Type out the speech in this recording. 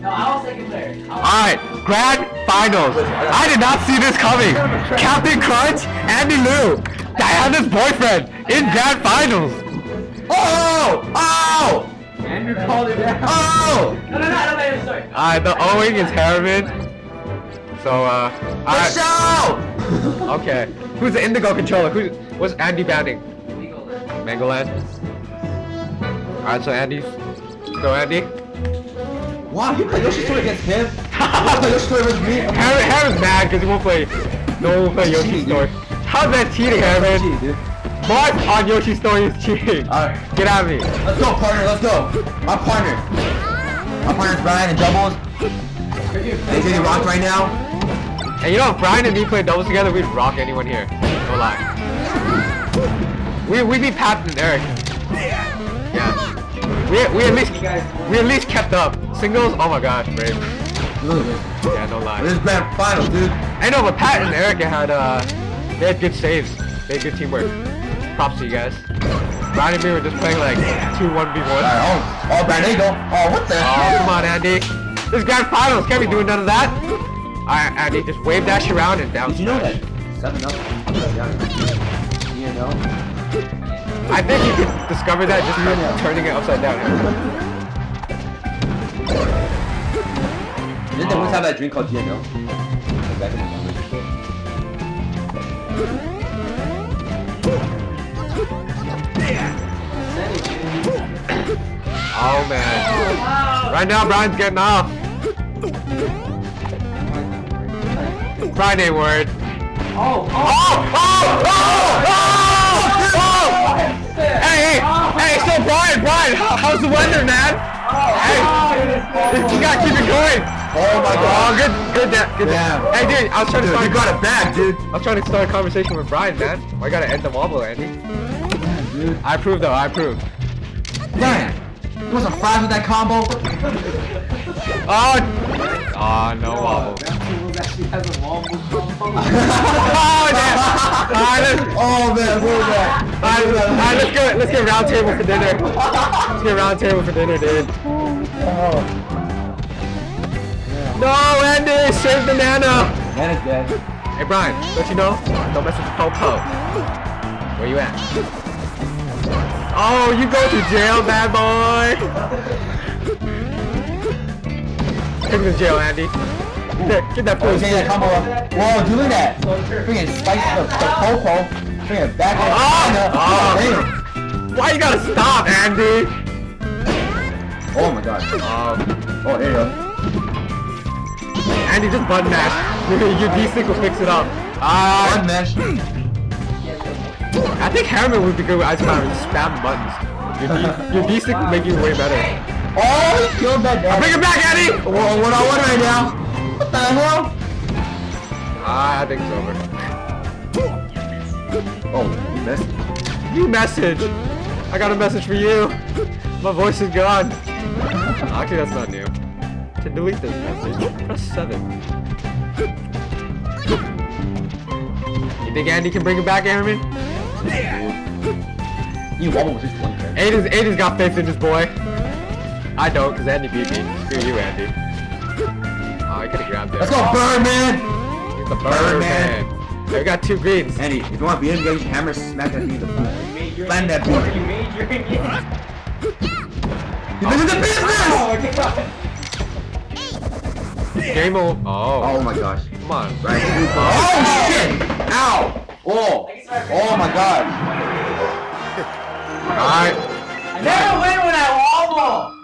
No, I was second player. Alright, grand finals. I did not see this coming. Captain Crunch, Andy Liu, Diana's boyfriend in grand finals. Oh! Oh! Andrew called it down. Oh! No, no, no, I don't the story. Alright, the owing is Harriman. So, uh, Michelle! okay. Who's the indigo controller? Who's, what's Andy banning? Legal. Mangoland? Alright, so Andy's. Go, Andy. Wow, you play Yoshi Story against him? You play Yoshi Story versus me? Harriman, Harriman's mad because he won't play. No will play Yoshi Story. How's that cheating, Harriman? Gee, dude. What on Yoshi Story is cheating? Alright. Get at me. Let's go, partner, let's go. My partner. My partner's Brian in doubles. They doing rock right now. And you know, if Brian and me play doubles together, we'd rock anyone here. No lie. We we beat Pat and Eric. We we at least we at least kept up. Singles, oh my gosh, brave. Yeah, no lie. This is grand finals, dude. I know, but Pat and Eric had uh they had good saves. They had good teamwork. Props to you guys. Brian and me were just playing like two one v one. Oh, oh, Brian, there you go. Oh, what the Oh, hell? come on, Andy. This is grand finals. Can't be doing none of that. Alright, Andy, just wave dash around and down. Did you know that? Seven up. You know? I think you could discover that just by turning it upside down. Didn't they once have that drink called GNO? Back in the Oh man. Right now, Brian's getting off. Friday word. Oh, oh. Oh! Oh! Oh! Brian, Brian, how, how's the weather, man? Hey, you gotta keep it going. Oh my God. Oh, god. good, good, da- good. Damn. Hey, dude, I was trying to Dude, start. you got it back, dude. I was trying to start a conversation with Brian, man. I gotta end the wobble, Andy. dude. I approve, though. I approve. Brian, you want some fries with that combo? Oh! Oh, no wobble. actually has a wobble combo. Oh, damn! Alright, let's, Oh man, was that? alright, let's go. Let's get round table for dinner. Let's get round table for dinner, dude. Oh, No, Andy, save the nana. man is dead. Hey, Brian, don't you know? Don't mess with po-po. Where you at? Oh, you go to jail, bad boy. Take me to jail, Andy. Get, get that Oh, food. take that combo up. Whoa, doing that. Freaking spice the, the popo. Bring it back in. Oh! Oh. Oh! Why you gotta stop, Andy? oh my god. Um, oh, Oh, there you go. Andy, just button mash. Your D-stick will fix it up. Ah, One mesh. I think Harriman would be good with Ice Climber. Just spam buttons. Your, D, your D-stick would make you way better. Oh, he killed that guy. Bring it back, Andy! Whoa, one on one right now. What the hell? Ah, I think it's over. Oh, you missed. New message. I got a message for you. My voice is gone. Actually, that's not new. To delete this message, press 7. You think Andy can bring it back, Airman? You wobble with just one turn. Aiden's, Aiden's got faith in this boy. I don't, because Andy beat me. Screw you, Andy. Oh, I could have grabbed it. Let's go, Birdman! He's the Birdman. Birdman. Hey, we got two greens. Andy, if you want to be in, get your hammer, smack that thing in the Major. Land that You beat. majoring in. You live in the business! Oh my god. Game over. Oh, Oh my gosh. come on. Right. Oh shit! Ow! Oh! Oh my god. Alright. I never win when I wobble.